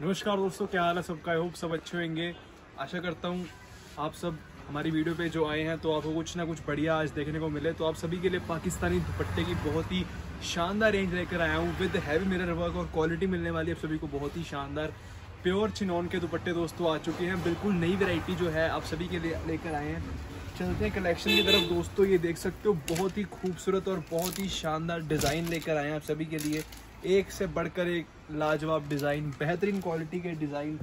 नमस्कार दोस्तों, क्या हाल है सबका? आई होप सब अच्छे होंगे। आशा करता हूँ आप सब हमारी वीडियो पे जो आए हैं तो आपको कुछ ना कुछ बढ़िया आज देखने को मिले। तो आप सभी के लिए पाकिस्तानी दुपट्टे की बहुत ही शानदार रेंज लेकर आया हूँ विद हैवी मिरर वर्क और क्वालिटी मिलने वाली आप सभी को बहुत ही शानदार प्योर चिनौन के दुपट्टे दोस्तों आ चुके हैं। बिल्कुल नई वेराइटी जो है आप सभी के लिए लेकर आए हैं। चलते हैं कलेक्शन की तरफ़। दोस्तों, ये देख सकते हो, बहुत ही खूबसूरत और बहुत ही शानदार डिज़ाइन लेकर आए हैं आप सभी के लिए। एक से बढ़कर एक लाजवाब डिज़ाइन, बेहतरीन क्वालिटी के डिज़ाइन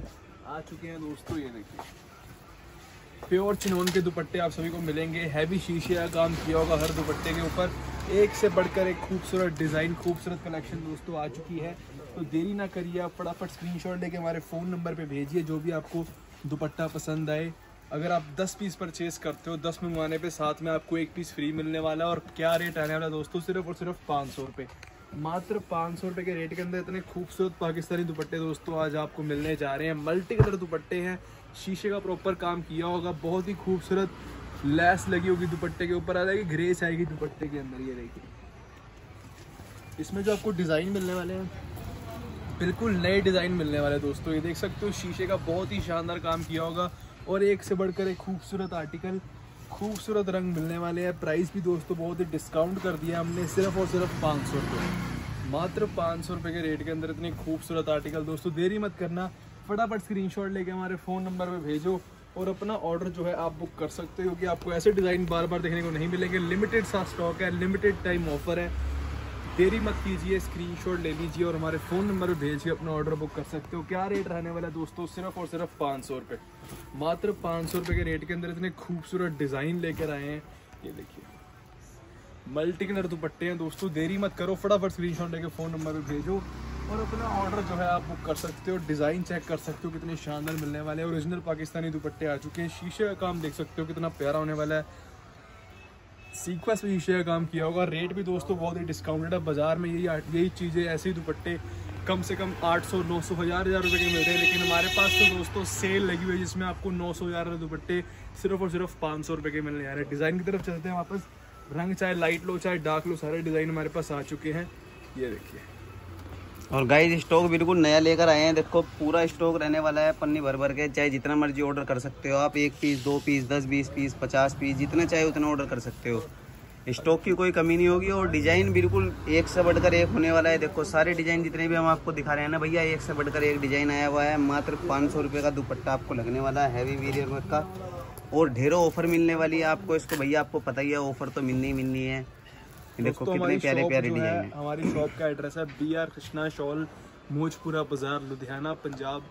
आ चुके हैं दोस्तों, ये देखिए। प्योर चिनोन के दुपट्टे आप सभी को मिलेंगे। हैवी शीशे का काम किया होगा हर दुपट्टे के ऊपर। एक से बढ़कर एक खूबसूरत डिज़ाइन, खूबसूरत कलेक्शन दोस्तों आ चुकी है। तो देरी ना करिए, आप फटाफट स्क्रीनशॉट लेके हमारे फ़ोन नंबर पे भेजिए, जो भी आपको दुपट्टा पसंद आए। अगर आप 10 पीस परचेज करते हो 10 मंगवाने पे साथ में आपको एक पीस फ्री मिलने वाला है। और क्या रेट आने वाला दोस्तों, सिर्फ़ और सिर्फ़ पाँच सौ रुपये मात्र पाँच सौ रुपये के रेट के अंदर इतने खूबसूरत पाकिस्तानी दुपट्टे दोस्तों, आज आपको मिलने जा रहे हैं। मल्टी कलर दुपट्टे हैं। शीशे का प्रॉपर काम किया होगा। बहुत ही खूबसूरत लैस लगी होगी दुपट्टे के ऊपर। आ जाएगी ग्रेस आएगी दुपट्टे के अंदर, ये देखिए। इसमें जो आपको डिज़ाइन मिलने वाले हैं, बिल्कुल नए डिज़ाइन मिलने वाले दोस्तों। ये देख सकते हो, शीशे का बहुत ही शानदार काम किया होगा। और एक से बढ़कर एक खूबसूरत आर्टिकल खूबसूरत रंग मिलने वाले हैं। प्राइस भी दोस्तों बहुत ही डिस्काउंट कर दिया हमने, सिर्फ़ और सिर्फ़ पाँच सौ रुपये मात्र पाँच सौ रुपये के रेट के अंदर इतने खूबसूरत आर्टिकल दोस्तों, देरी मत करना। फटाफट स्क्रीनशॉट लेके हमारे फ़ोन नंबर पे भेजो और अपना ऑर्डर जो है आप बुक कर सकते हो क्योंकि आपको ऐसे डिज़ाइन बार बार देखने को नहीं मिलेंगे। लिमिटेड सा स्टॉक है लिमिटेड टाइम ऑफ़र है। देरी मत कीजिए स्क्रीनशॉट ले लीजिए और हमारे फ़ोन नंबर पे भेज के अपना ऑर्डर बुक कर सकते हो। क्या रेट रहने वाला है दोस्तों? सिर्फ़ और सिर्फ़ पाँच सौ रुपये मात्र पाँच सौ रुपये के रेट के अंदर इतने खूबसूरत डिज़ाइन लेकर आए हैं। ये देखिए। मल्टी कलर दुपट्टे हैं दोस्तों। देरी मत करो, फटाफट स्क्रीनशॉट लेके फ़ोन नंबर पे भेजो और अपना ऑर्डर जो है आप बुक कर सकते हो डिज़ाइन चेक कर सकते हो कितने शानदार मिलने वाले हैं। ओरिजिनल पाकिस्तानी दुपट्टे आ चुके हैं। शीशे का काम देख सकते हो कितना प्यारा होने वाला है। सीक्वेंस में शीशे का काम किया होगा। रेट भी दोस्तों बहुत ही डिस्काउंटेड है। बाज़ार में यही यही चीज़ें, ऐसे ही दुपट्टे कम से कम 800 900 हज़ार हज़ार रुपये के मिल रहे हैं। लेकिन हमारे पास तो दोस्तों सेल लगी हुई है जिसमें आपको 900 हज़ार दुपट्टे सिर्फ़ और सिर्फ़ 500 रुपये के मिलने जा रहे हैं। डिज़ाइन की तरफ़ चलते हैं वापस। रंग चाहे लाइट लो, चाहे डार्क लो, सारे डिज़ाइन हमारे पास आ चुके हैं। ये देखिए। और गाइस स्टॉक बिल्कुल नया लेकर आए हैं। देखो, पूरा स्टॉक रहने वाला है पन्नी भर भर के। चाहे जितना मर्ज़ी ऑर्डर कर सकते हो आप। एक पीस दो पीस दस बीस पीस पचास पीस जितना चाहे उतना ऑर्डर कर सकते हो। स्टॉक की कोई कमी नहीं होगी और डिज़ाइन बिल्कुल एक से बढ़कर एक होने वाला है। देखो, सारे डिज़ाइन जितने भी हम आपको दिखा रहे हैं ना भैया, एक से बढ़कर एक डिज़ाइन आया हुआ है। मात्र पाँच सौ रुपये का दुपट्टा आपको लगने वाला है हैवी वीरियर का। और ढेरों ऑफ़र मिलने वाली है आपको। इसको भैया, आपको पता ही है ऑफ़र तो मिलनी ही मिलनी है। देखो कितने प्यारे प्यारे डिज़ाइन है हमारी शॉप का एड्रेस है B R Krishna shawl Mojpura बाज़ार लुधियाना पंजाब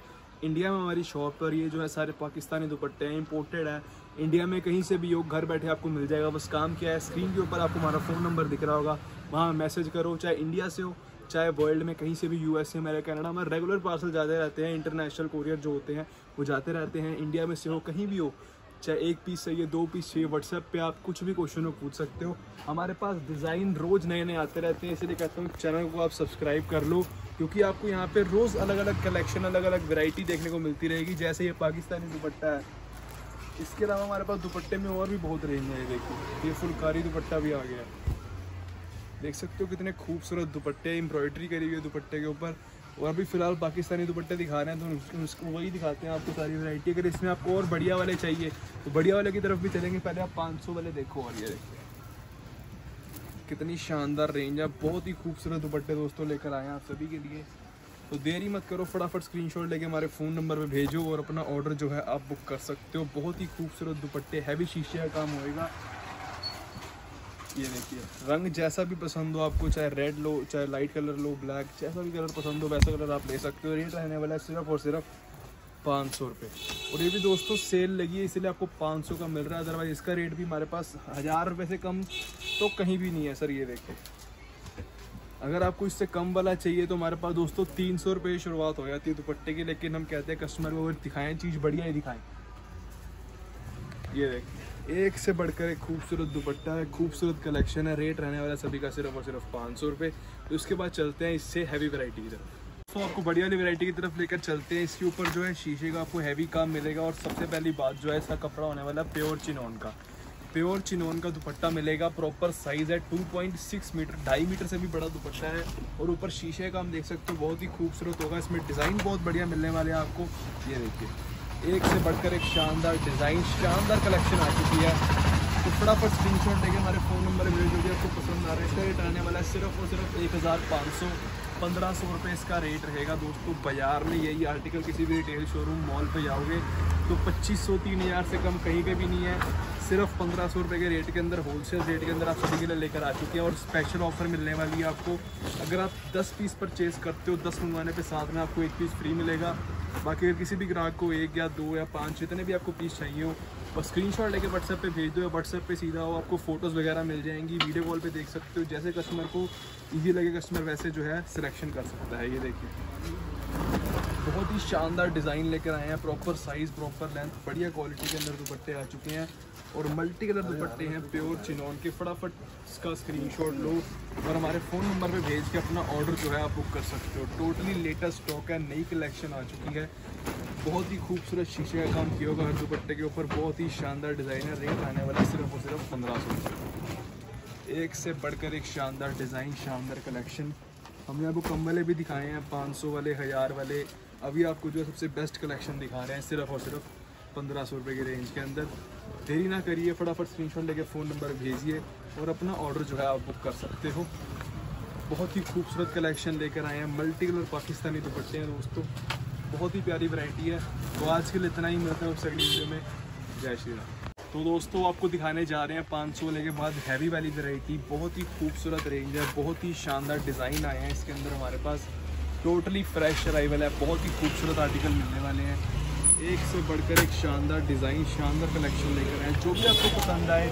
इंडिया में हमारी शॉप पर ये जो है सारे पाकिस्तानी दुपट्टे हैं इम्पोर्टेड है। इंडिया में कहीं से भी योग घर बैठे आपको मिल जाएगा। बस काम किया है स्क्रीन के ऊपर आपको हमारा फ़ोन नंबर दिख रहा होगा। वहाँ मैसेज करो चाहे इंडिया से हो चाहे वर्ल्ड में कहीं से भी यूएस से अमेरिका कनाडा में रेगुलर पार्सल जाते रहते हैं। इंटरनेशनल कोरियर जो होते हैं वो जाते रहते हैं। इंडिया में से हो कहीं भी हो चाहे एक पीस चाहिए दो पीस चाहिए व्हाट्सएप पे आप कुछ भी क्वेश्चन हो पूछ सकते हो। हमारे पास डिज़ाइन रोज़ नए नए आते रहते हैं, इसलिए कहता हूँ चैनल को आप सब्सक्राइब कर लो, क्योंकि आपको यहाँ पे रोज़ अलग अलग कलेक्शन अलग अलग वेराइटी देखने को मिलती रहेगी, जैसे ये पाकिस्तानी दुपट्टा है। इसके अलावा हमारे पास दुपट्टे में और भी बहुत रेंज है देखिए। ये फुलकारी दुपट्टा भी आ गया है। देख सकते हो कितने खूबसूरत दुपट्टे एम्ब्रॉयडरी करी हुई है दुपट्टे के ऊपर। और अभी फ़िलहाल पाकिस्तानी दुपट्टे दिखा रहे हैं तो उसको वही दिखाते हैं आपको सारी वैरायटी अगर इसमें आपको और बढ़िया वाले चाहिए तो बढ़िया वाले की तरफ़ भी चलेंगे। पहले आप 500 वाले देखो और ये देखिए। कितनी शानदार रेंज है। बहुत ही खूबसूरत दुपट्टे दोस्तों लेकर आए हैं आप सभी के लिए। तो देरी मत करो, फटाफट स्क्रीनशॉट लेके हमारे फ़ोन नंबर पे भेजो और अपना ऑर्डर जो है आप बुक कर सकते हो। बहुत ही खूबसूरत दुपट्टे हैवी शीशे का काम होएगा। ये देखिए, रंग जैसा भी पसंद हो आपको, चाहे रेड लो, चाहे लाइट कलर लो ब्लैक जैसा भी कलर पसंद हो, वैसा कलर आप ले सकते हो। रेट रहने वाला है सिर्फ़ और सिर्फ़ पाँच सौ रुपये और ये भी दोस्तों सेल लगी है, इसलिए आपको पाँच सौ का मिल रहा है। अदरवाइज़ इसका रेट भी हमारे पास हज़ार रुपये से कम तो कहीं भी नहीं है सर, ये देखिए। अगर आपको इससे कम वाला चाहिए तो हमारे पास दोस्तों तीन सौ रुपये शुरुआत हो जाती है दुपट्टे की, लेकिन हम कहते हैं कस्टमर को दिखाएँ, चीज़ बढ़िया ही दिखाएँ। ये देखिए। एक से बढ़कर एक खूबसूरत दुपट्टा है, खूबसूरत कलेक्शन है रेट रहने वाला सभी का सिर्फ़ और सिर्फ़ पाँच सौ रुपये तो उसके बाद चलते हैं इससे हैवी वैरायटी की तरफ़। तो आपको बढ़िया वाली वैरायटी की तरफ़ लेकर चलते हैं। इसके ऊपर जो है शीशे का आपको हैवी काम मिलेगा और सबसे पहली बात जो है इसका कपड़ा होने वाला प्योर चिनोन का। प्योर चिनोन का दुपट्टा मिलेगा प्रॉपर साइज़ है 2.6 मीटर ढाई मीटर से भी बड़ा दुपट्टा है और ऊपर शीशे का हम देख सकते हो, बहुत ही खूबसूरत होगा। इसमें डिज़ाइन बहुत बढ़िया मिलने वाले हैं आपको। ये देखिए। एक से बढ़कर एक शानदार डिज़ाइन, शानदार कलेक्शन आ चुकी है। तो फटाफट स्क्रीन शॉट लेके हमारे फ़ोन नंबर भेज भी आपको पसंद आ रहा है। इसका रेट आने वाला है सिर्फ़ और सिर्फ़ एक हज़ार पाँच सौ, पंद्रह सौ रुपये इसका रेट रहेगा। दोस्तों, बाज़ार में यही आर्टिकल किसी भी रिटेल शोरूम मॉल पे जाओगे तो पच्चीस सौ, तीन हज़ार से कम कहीं के भी नहीं है। सिर्फ़ पंद्रह सौ रुपये के रेट के अंदर होलसेल रेट के अंदर आप सभी के लिए लेकर आ चुके हैं और स्पेशल ऑफ़र मिलने वाली है आपको। अगर आप दस पीस परचेज़ करते हो, दस मंगवाने पर साथ में आपको एक पीस फ्री मिलेगा। बाकी अगर किसी भी ग्राहक को एक या दो या पाँच जितने भी आपको पीस चाहिए हो और स्क्रीन शॉट लेकर व्हाट्सएप पर भेज दो या व्हाट्सएप पर सीधा हो आपको फ़ोटोज़ वगैरह मिल जाएँगी वीडियो कॉल पर देख सकते हो। जैसे कस्टमर को इजी लगे कस्टमर वैसे जो है सिलेक्शन कर सकता है, ये देखिए। बहुत ही शानदार डिज़ाइन लेकर आए हैं प्रॉपर साइज़ प्रॉपर लेंथ बढ़िया क्वालिटी के अंदर दुपट्टे आ चुके हैं। और मल्टी कलर दुपट्टे हैं, प्योर चिनौन के। फटाफट इसका स्क्रीनशॉट लो और हमारे फ़ोन नंबर पे भेज के अपना ऑर्डर जो है आप बुक कर सकते हो। टोटली लेटेस्ट स्टॉक है, नई कलेक्शन आ चुकी है। बहुत ही खूबसूरत शीशे का काम किया होगा हर दुपट्टे के ऊपर। बहुत ही शानदार डिज़ाइन है। रेट आने वाला सिर्फ़ और सिर्फ़ पंद्रह सौ एक से बढ़कर एक शानदार डिज़ाइन शानदार कलेक्शन हमने आपको कम्बले भी दिखाए हैं, पाँच सौ वाले, हज़ार वाले। अभी आपको जो है सबसे बेस्ट कलेक्शन दिखा रहे हैं, सिर्फ़ और सिर्फ़ पंद्रह सौ रुपये की रेंज के अंदर। देरी ना करिए, फटाफट स्क्रीनशॉट लेके फ़ोन नंबर भेजिए और अपना ऑर्डर जो है आप बुक कर सकते हो। बहुत ही खूबसूरत कलेक्शन लेकर आए हैं। मल्टी कलर पाकिस्तानी दुपट्टे हैं दोस्तों। बहुत ही प्यारी वैरायटी है। तो आज के लिए इतना ही, मिलता है उस अगली वीडियो में। जय श्री राम। तो दोस्तों, आपको दिखाने जा रहे हैं 500 वाले के बाद हैवी वाली वैरायटी बहुत ही खूबसूरत रेंज है। बहुत ही शानदार डिज़ाइन आए हैं इसके अंदर हमारे पास। टोटली फ्रेश अराइवल है। बहुत ही खूबसूरत आर्टिकल मिलने वाले हैं। एक से बढ़कर एक शानदार डिज़ाइन, शानदार कलेक्शन लेकर आए जो भी आपको पसंद आए,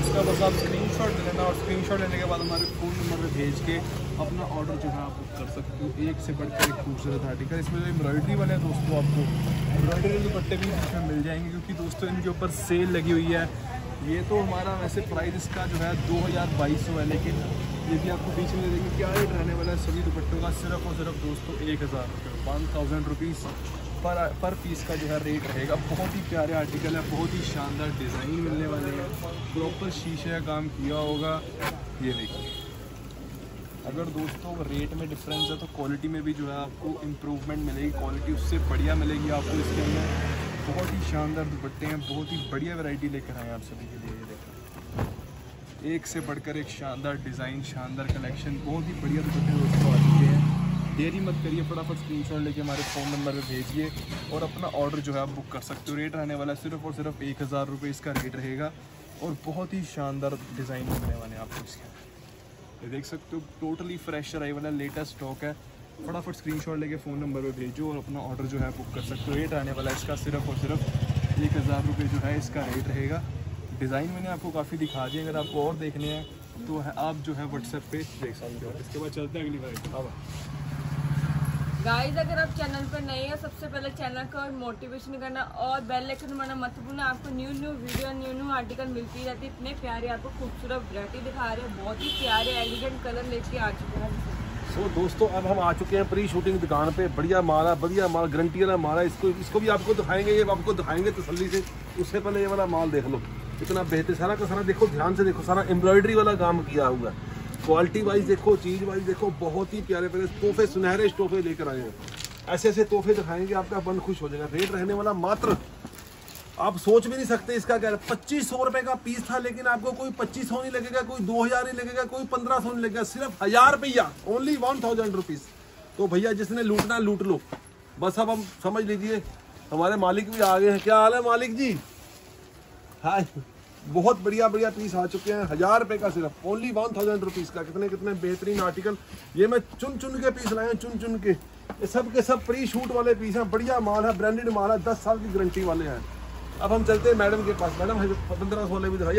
उसका बस आप स्क्रीन शॉट ले लेना और स्क्रीन शॉट लेने के बाद हमारे फ़ोन नंबर पर भेज के अपना ऑर्डर जो है आप बुक कर सकते हो। एक से बढ़कर एक खूबसूरत आर्टिकल इसमें जो एम्ब्रॉयडरी वाले हैं दोस्तों, आपको एम्ब्रॉयडरी दुपट्टे भी इसमें मिल जाएँगे, क्योंकि दोस्तों इनके ऊपर सेल लगी हुई है। ये तो हमारा वैसे प्राइस इसका जो है दो हज़ार बाईस सौ है, लेकिन ये भी आपको पीछे में देखेंगे क्या रेट रहने वाला है सभी दुपट्टों का, सिर्फ़ और सिर्फ़ दोस्तों एक हज़ार रुपये वन थाउज़ेंड रुपीज़ पर पर पीस का जो है रेट रहेगा। बहुत ही प्यारे आर्टिकल है, बहुत ही शानदार डिज़ाइन मिलने वाले हैं। प्रॉपर शीशे का काम किया होगा। ये देखिए। अगर दोस्तों रेट में डिफरेंस है तो क्वालिटी में भी जो है आपको इम्प्रूवमेंट मिलेगी। क्वालिटी उससे बढ़िया मिलेगी आपको इसके अंदर। बहुत ही शानदार दुपट्टे हैं, बहुत ही बढ़िया वैरायटी लेकर आए आप सभी के लिए, ये देखें एक से बढ़कर एक शानदार डिज़ाइन शानदार कलेक्शन बहुत ही बढ़िया दुपट्टे दोस्तों आ चुके हैं देरी मत करिए, फटाफट स्क्रीन शॉट लेके हमारे फ़ोन नंबर पर भेजिए और अपना ऑर्डर जो है आप बुक कर सकते हो। रेट रहने वाला सिर्फ़ और सिर्फ़ एक हज़ार रुपये इसका रेट रहेगा और बहुत ही शानदार डिज़ाइन मिलने वाले हैं आपको इसके। ये देख सकते हो टोटली फ्रेश अराइवल है लेटेस्ट स्टॉक है। फटाफट स्क्रीन शॉट लेके फ़ोन नंबर पर भेजो और अपना ऑर्डर जो है बुक कर सकते हो। रेट आने वाला है इसका, सिर्फ़ और सिर्फ़ एक हज़ार रुपये जो है इसका रेट रहेगा। डिज़ाइन मैंने आपको काफ़ी दिखा दिए अगर आपको और देखने हैं तो है आप जो है व्हाट्सएप पे देख सकते हो। इसके बाद चलते हैं अगली बार गाइस अगर आप चैनल पर नए हैं, सबसे पहले चैनल को मोटिवेशन करना और बेल आइकन दबाना मत भूलना। आपको new new video new new article मिलती रहती है। इतने प्यारे, आपको खूबसूरत वरायटी दिखा रहे हैं। बहुत ही प्यारे एलिगेंट कलर लेके आ चुके हैं। सो दोस्तों, अब हम आ चुके हैं प्री शूटिंग दुकान पे। बढ़िया है बढ़िया माल गारंटी वाला है। इसको इसको भी आपको दिखाएँगे, ये आपको दिखाएँगे तसली से। उससे पहले ये वाला माल देख लो। इतना बेहतर सारा का सारा देखो, ध्यान से देखो, सारा एम्ब्रॉयडरी वाला काम किया हुआ है। क्वालिटी वाइज देखो, चीज़ वाइज देखो, बहुत ही प्यारे प्यारे तोहफे, सुनहरे तोहफे लेकर आए हैं। ऐसे ऐसे तोहफे दिखाएँगे, आपका मन खुश हो जाएगा। रेट रहने वाला मात्र, आप सोच भी नहीं सकते इसका क्या। पच्चीस सौ रुपए का पीस था, लेकिन आपको कोई पच्चीस सौ नहीं लगेगा, कोई दो हज़ार नहीं लगेगा, कोई पंद्रह सौ नहीं लगेगा, सिर्फ़ हज़ार रुपया ओनली वन थाउज़ेंड रुपीज़ तो भैया, जिसने लूटना, लूट लो। बस अब हम समझ लीजिए, हमारे मालिक भी आ गए हैं। क्या हाल है मालिक जी? हाय। बहुत बढ़िया बढ़िया पीस आ चुके हैं। हज़ार रुपए का सिर्फ़। ओनली वन थाउज़ेंड रुपीज़ का। कितने कितने बेहतरीन आर्टिकल ये मैं चुन चुन के पीस लाए हैं चुन चुन के। ये सब के सब प्री शूट वाले पीस हैं। बढ़िया माल है ब्रांडेड माल है। दस साल की गारंटी वाले हैं। अब हम चलते हैं मैडम के पास। मैडम पंद्रह सोलह भी दिखाइए।